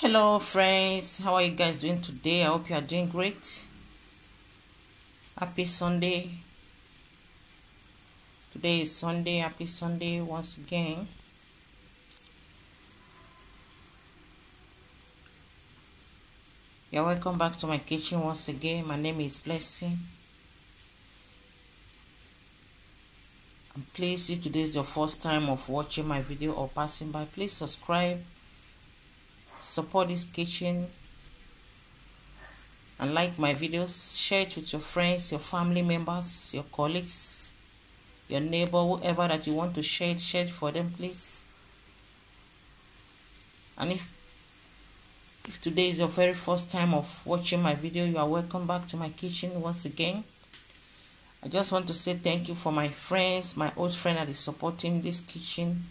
hello friends. How are you guys doing today? I hope you are doing great. Happy sunday. Today is sunday. Happy sunday once again. You're welcome back to my kitchen once again. My name is blessing. And please if today is your first time of watching my video or passing by please subscribe support this kitchen and like my videos share it with your friends your family members your colleagues your neighbor whoever that you want to share it share it for them please. And if if today is your very first time of watching my video you are welcome back to my kitchen once again. I just want to say thank you for my friends my old friend that is supporting this kitchen.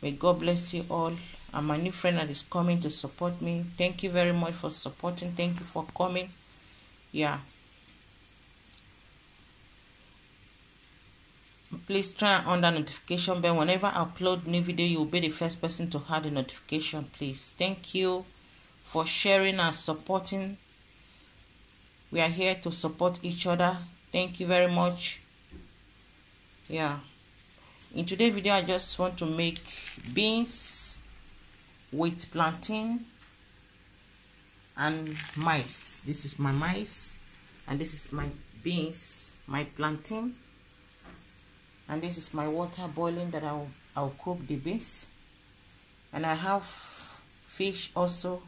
May god bless you all and my new friend that is coming to support me. Thank you very much for supporting. Thank you for coming. Yeah. Please turn on the notification bell. Whenever i upload new video you will be the first person to have the notification please. Thank you for sharing and supporting. We are here to support each other. Thank you very much. Yeah. In today's video i just want to make beans with plantain and mice this is my mice and this is my beans my plantain and this is my water boiling that I'll, I'll cook the beans. And I have fish also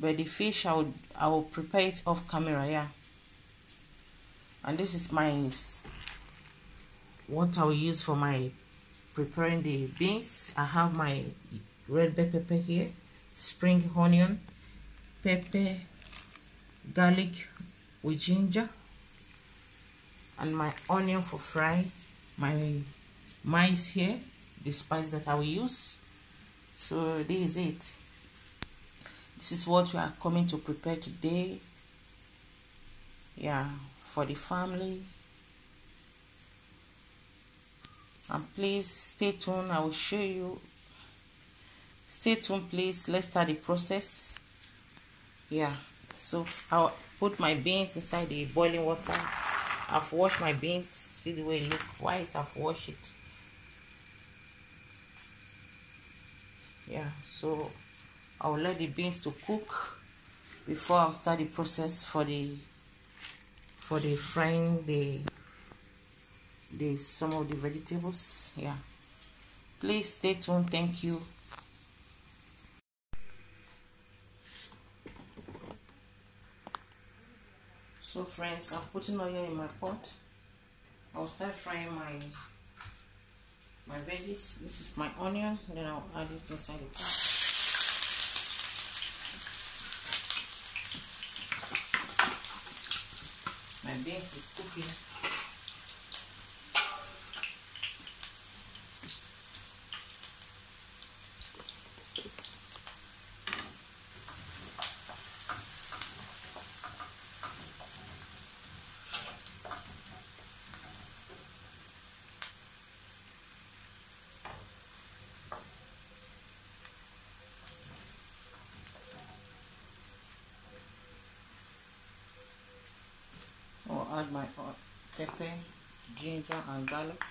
but the fish I will, I will prepare it off camera yeah. And this is my what I will use for my preparing the beans. I have my red bell pepper here spring onion pepper garlic with ginger and my onion for fry. My mice here the spice that I will use. So this is it. This is what we are coming to prepare today. Yeah for the family. And please stay tuned. I will show you stay tuned please. Let's start the process. Yeah. So I'll put my beans inside the boiling water. I've washed my beans. See the way it look white. I've washed it. Yeah. So I'll let the beans to cook before I'll start the process for the for the frying the the some of the vegetables. Yeah. Please stay tuned thank you friends I'm putting oil in my pot I'll start frying my my veggies. This is my onion, then I'll add it inside the pot. My beans is cooking. Add my pepper, ginger and garlic.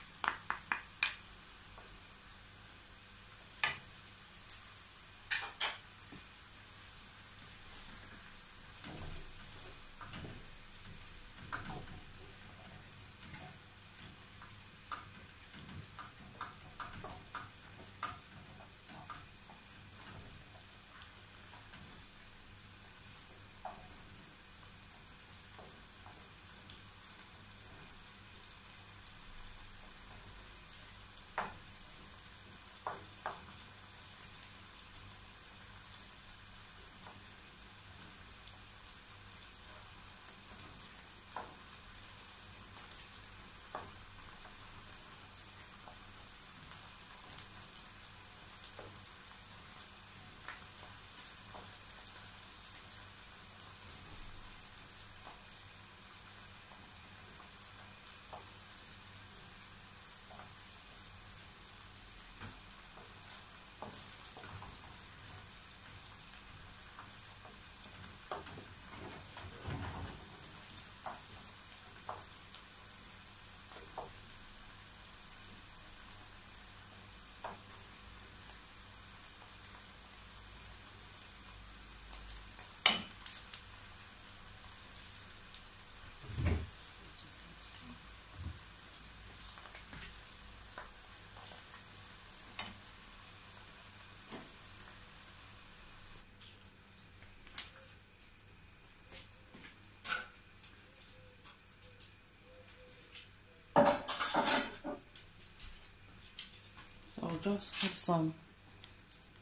Just add some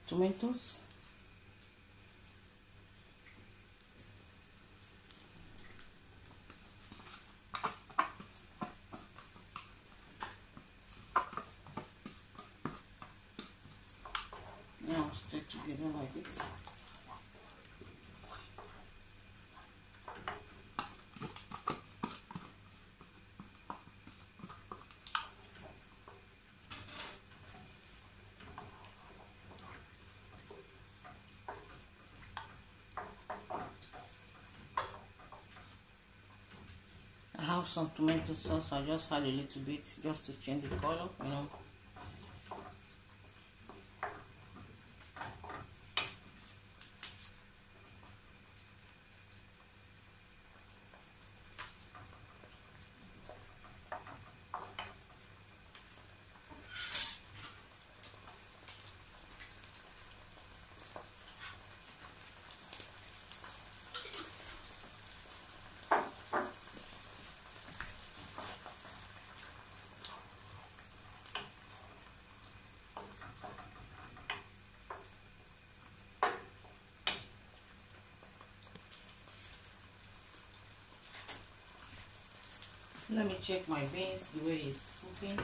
tomatoes. Now stick together like this some tomato sauce. I just add a little bit just to change the color, you know. Let me check my beans the way it's cooking.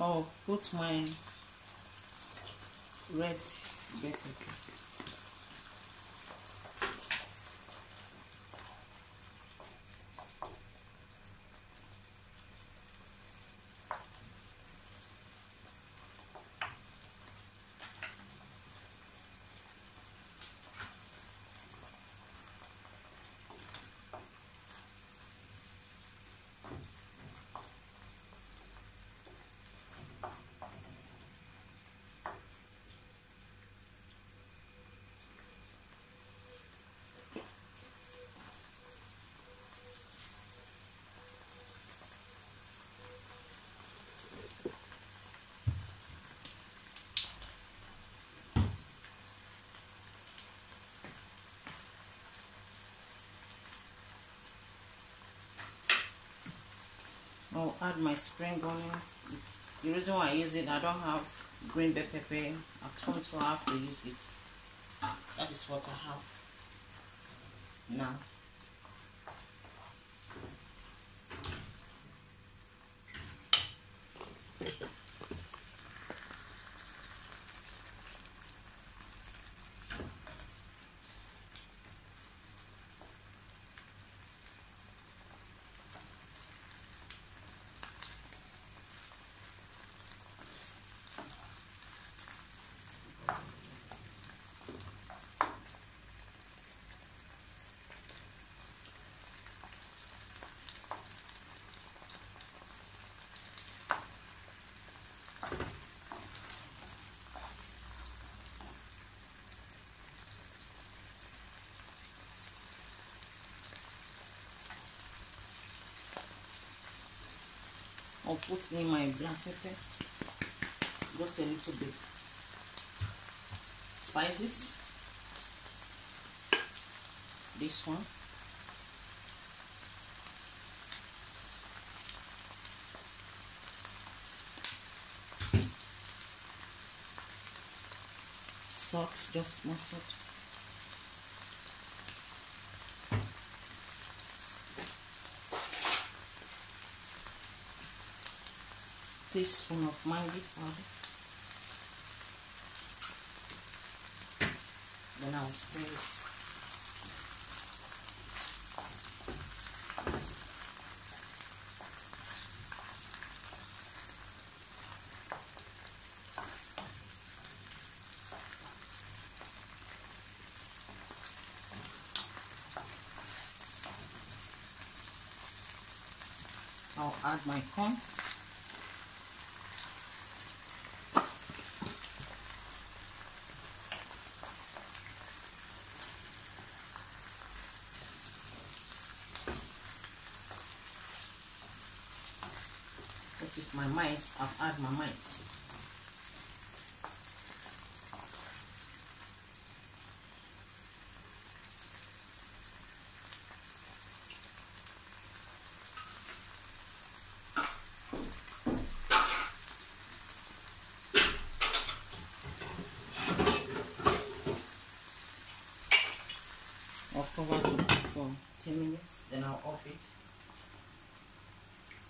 Oh, put my red pepper. I'll add my spring onions. The reason why I use it, I don't have green bell pepper at home, so I have to use this. That is what I have now. I'll put in my black pepper, just a little bit. Spices, this one. salt, just more salt. Teaspoon of Maggi powder. Um, then I'll stir it. I'll add my corn. Is my mice. I've had my mice. I'll cover to cook for 10 minutes, then I'll off it.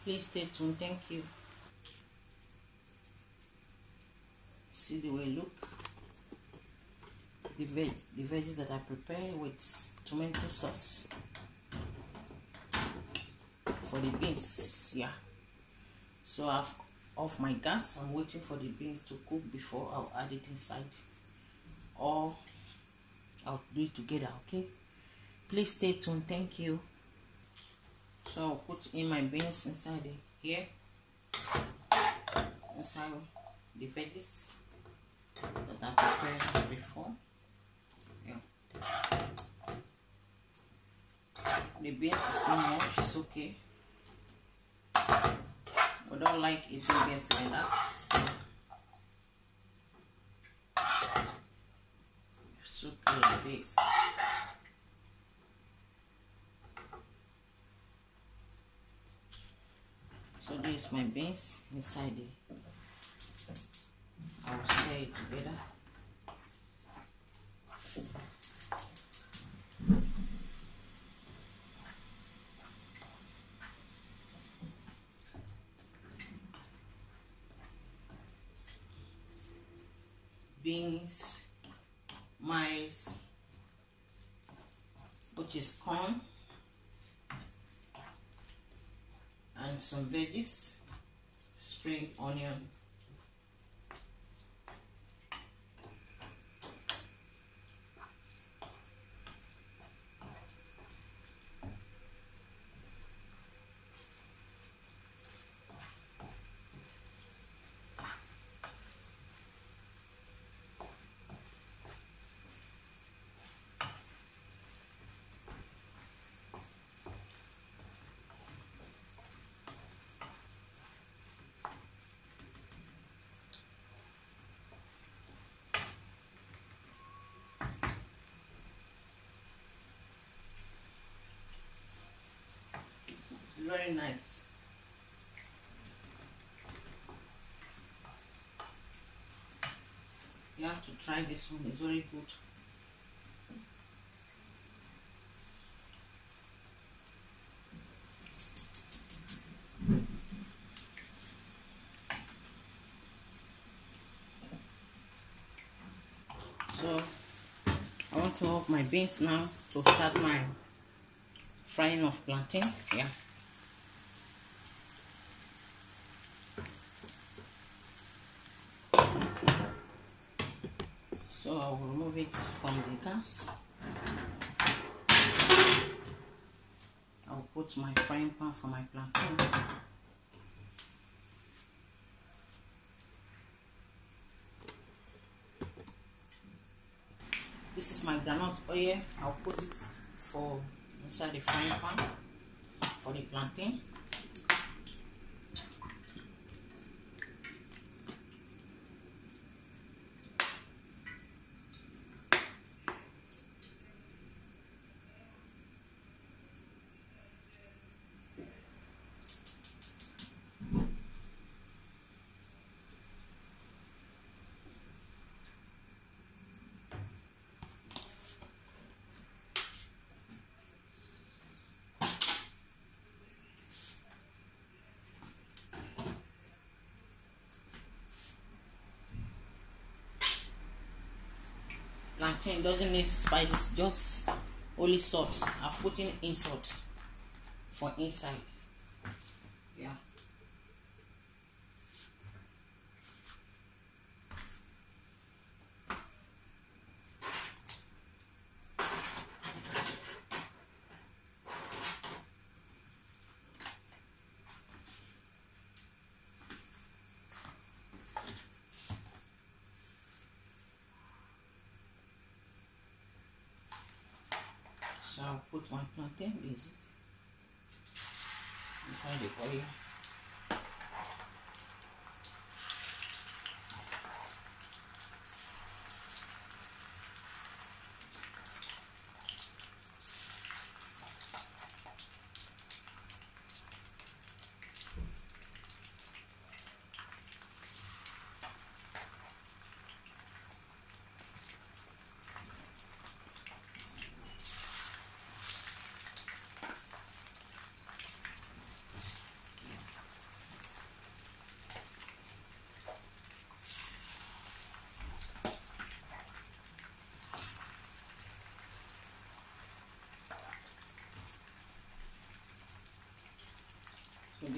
Please stay tuned. Thank you. See the way look. The veg, the veggies that I prepared with tomato sauce for the beans. Yeah. So I've off my gas. I'm waiting for the beans to cook before I'll add it inside. Or I'll do it together. Okay. Please stay tuned. Thank you. So I'll put in my beans inside here, inside the veggies that I prepared before. Yeah. The beans is too much, it's okay. We don't like eating beans like that. It's okay like this. So this is my beans inside it. I will stir it together. Beans, maize, which is corn, some veggies, spring onion. Very nice. You have to try this one, it's very good. So I want to off my beans now to start my frying of plantain. Yeah. So I will remove it from the gas. I'll put my frying pan for my plantain. This is my groundnut oil. I'll put it for inside the frying pan for the plantain. Plantain doesn't need spices just only salt. I've put in salt for inside So I'll put my plantain basic inside the oil.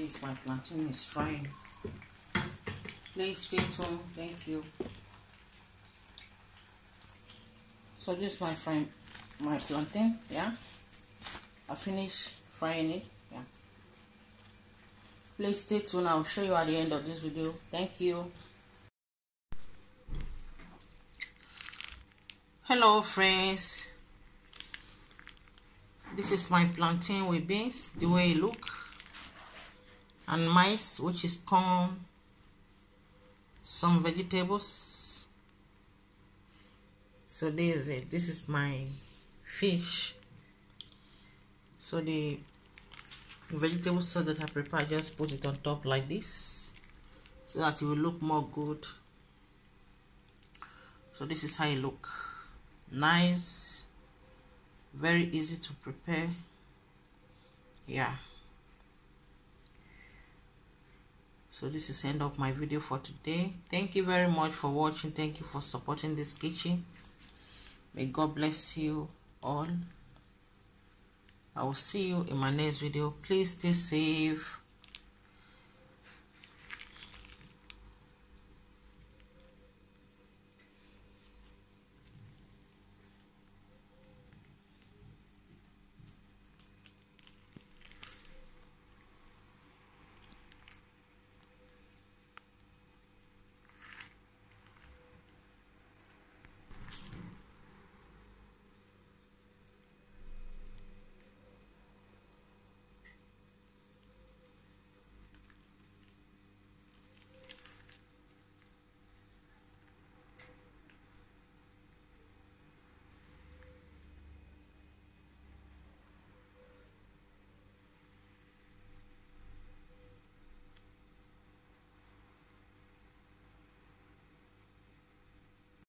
This my plantain is frying. Please stay tuned. Thank you. So this is my frying my plantain, yeah. I finished frying it, yeah. Please stay tuned. I'll show you at the end of this video. Thank you. Hello friends. This is my plantain with beans, the way it look and mice which is corn some vegetables. So this is it. This is my fish. So the vegetable sauce that I prepare just put it on top like this so that it will look more good. So this is how it look. Nice. Very easy to prepare. Yeah so this is end of my video for today. Thank you very much for watching. Thank you for supporting this kitchen. May god bless you all. I will see you in my next video. Please stay safe